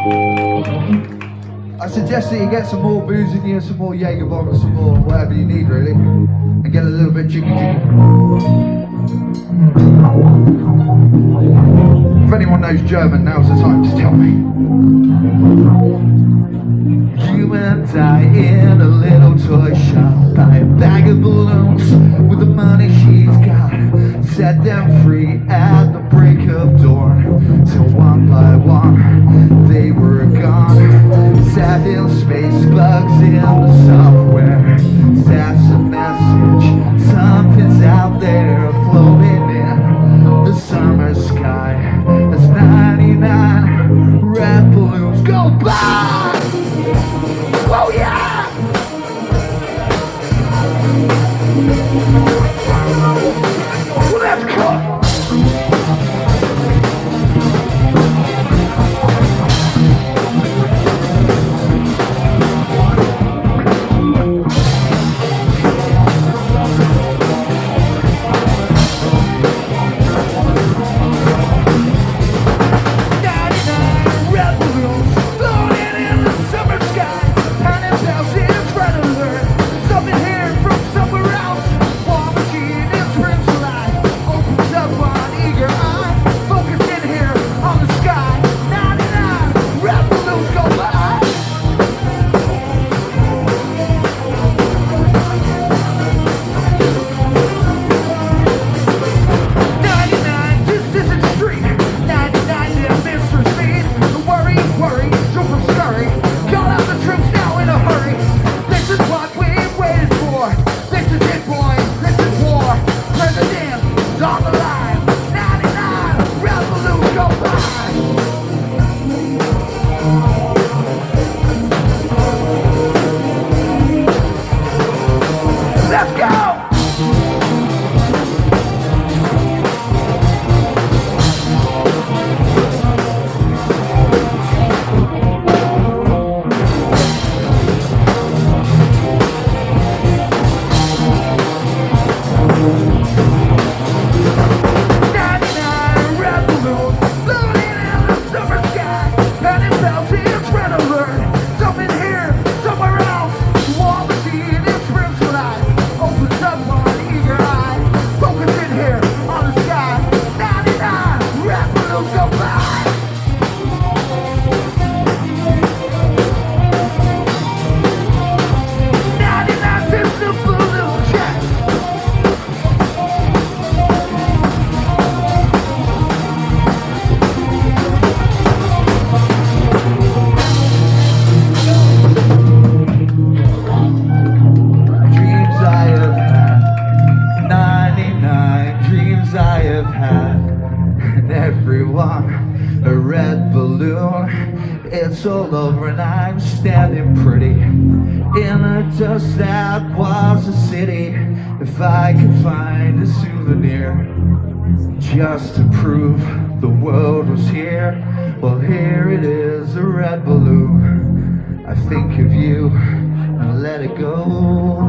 I suggest that you get some more booze in you, some more Jaeger bomb, some more whatever you need really, and get a little bit jiggy jiggy. If anyone knows German, now's the time to tell me. You and I in a little toy shop Buy a bag of balloons with the money she's got Set them free at the break of dawn Till one by one they were gone. Sat in space, bugs in the software That's a message, something's out there floating in. The summer sky As 99 red balloons go by. Oh yeah! A red balloon. It's all over, and I'm standing pretty in a dust that was a city. If I could find a souvenir just to prove the world was here, well, here it is, a red balloon. I think of you and let it go.